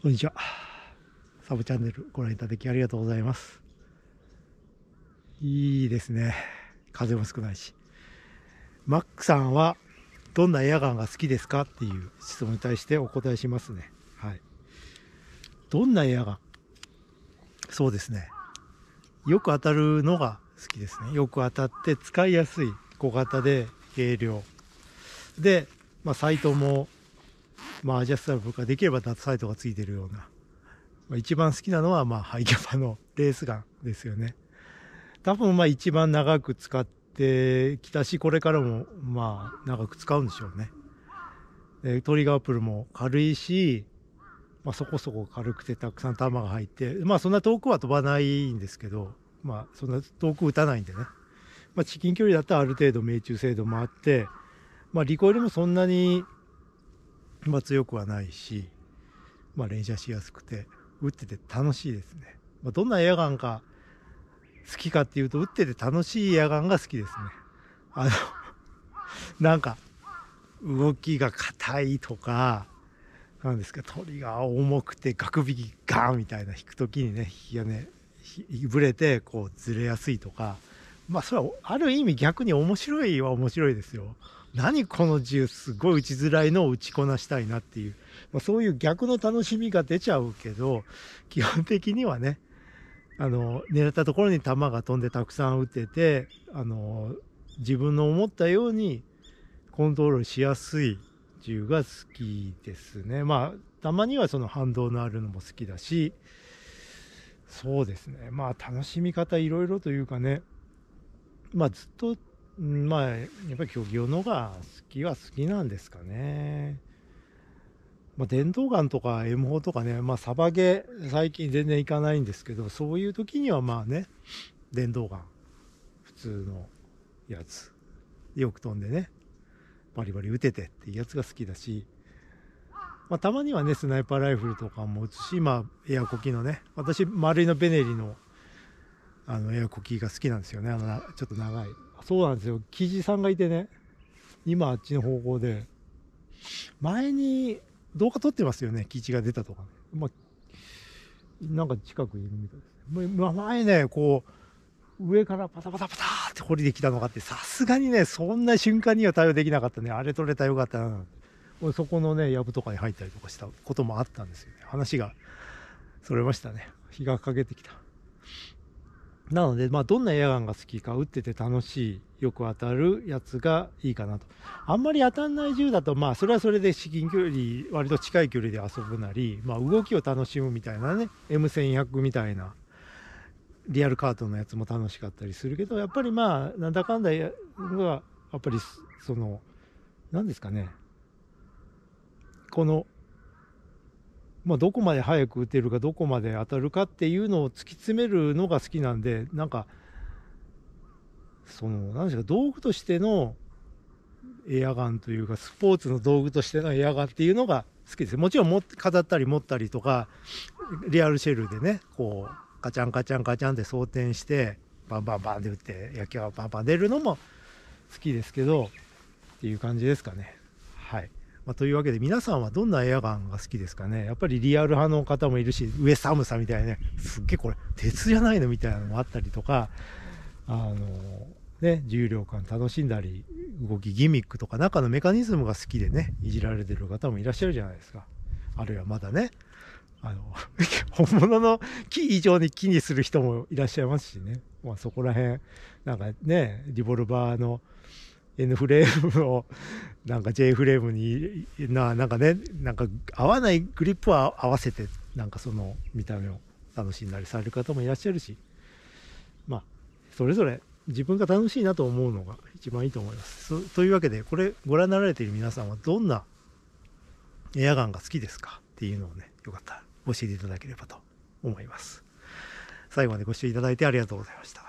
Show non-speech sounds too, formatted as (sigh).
こんにちは。サブチャンネルご覧いただきありがとうございます。いいですね。風も少ないし。マックさんはどんなエアガンが好きですかっていう質問に対してお答えしますね。はい。どんなエアガン？そうですね。よく当たるのが好きですね。よく当たって使いやすい小型で軽量。で、まあ、サイトもまあ、アジャスタブルができればダッサイトがついてるような、まあ、一番好きなのは、まあ、ハイキャパのレースガンですよね。多分、まあ、一番長く使ってきたし、これからも、まあ、長く使うんでしょうね。でトリガープルも軽いし、まあ、そこそこ軽くてたくさん弾が入って、まあ、そんな遠くは飛ばないんですけど、まあ、そんな遠く打たないんでね。まあ、至近距離だったらある程度命中精度もあって、まあ、リコイルもそんなにまあ、強くはないし、まあ、連射しやすくて打ってて楽しいですね、まあ、どんなエアガンが好きかっていうと打ってて楽しいエアガンが好きですね。あの (laughs) なんか動きが硬いとかなんですか鳥が重くてガクビキガンみたいな引く時にね引きがねぶれてこうずれやすいとか。まあそれはある意味逆に面白いは面白いですよ。何この銃すごい打ちづらいのを打ちこなしたいなっていう、まあ、そういう逆の楽しみが出ちゃうけど基本的にはねあの狙ったところに弾が飛んでたくさん撃ててあの自分の思ったようにコントロールしやすい銃が好きですね。まあたまにはその反動のあるのも好きだしそうですね。まあ楽しみ方いろいろというかね。まあずっとまあやっぱり競技用のが好きは好きなんですかね。まあ、電動ガンとか M 4とかね、まあ、サバゲー最近全然行かないんですけど、そういう時にはまあね、電動ガン、普通のやつ、よく飛んでね、バリバリ撃ててっていうやつが好きだし、まあ、たまにはね、スナイパーライフルとかも撃つし、まあ、エアコキのね、私、丸いのベネリの、あの、エアコキが好きなんですよね。あの、ちょっと長い。そうなんですよ。キジさんがいてね、今あっちの方向で、前に動画撮ってますよね、キジが出たとか、ね。まあ、なんか近くいるみたいですね。前ね、こう、上からパタパタパタって降りてきたのがあって、さすがにね、そんな瞬間には対応できなかったね。あれ撮れたらよかったな。そこのね、藪とかに入ったりとかしたこともあったんですよね。話がそれましたね。日がかけてきた。なので、まあ、どんなエアガンが好きか、撃ってて楽しい、よく当たるやつがいいかなと。あんまり当たんない銃だと、まあ、それはそれで至近距離、割と近い距離で遊ぶなり、まあ、動きを楽しむみたいなね、M1100 みたいな、リアルカートのやつも楽しかったりするけど、やっぱりまあ、なんだかんだが、やっぱり、その、何ですかね、この、まあ、どこまで速く打てるかどこまで当たるかっていうのを突き詰めるのが好きなんでなんかその何ですか道具としてのエアガンというかスポーツの道具としてのエアガンっていうのが好きですもちろんも飾ったり持ったりとかリアルシェルでねこうカチャンカチャンカチャンって装填してバンバンバンで打って野球がバンバン出るのも好きですけどっていう感じですかねはい。まあ、というわけで皆さんはどんなエアガンが好きですかね。やっぱりリアル派の方もいるし上寒さみたいなね。すっげえこれ鉄じゃないのみたいなのもあったりとかあのね重量感楽しんだり動きギミックとか中のメカニズムが好きでねいじられてる方もいらっしゃるじゃないですか。あるいはまだねあの (laughs) 本物の木以上に木にする人もいらっしゃいますしね、まあ、そこら辺なんかねリボルバーの N フレームをなんか J フレームにななんかねなんか合わないグリップは合わせてなんかその見た目を楽しんだりされる方もいらっしゃるしまあそれぞれ自分が楽しいなと思うのが一番いいと思います。というわけでこれご覧になられている皆さんはどんなエアガンが好きですかっていうのをねよかったら教えていただければと思います。最後までご視聴いただいてありがとうございました。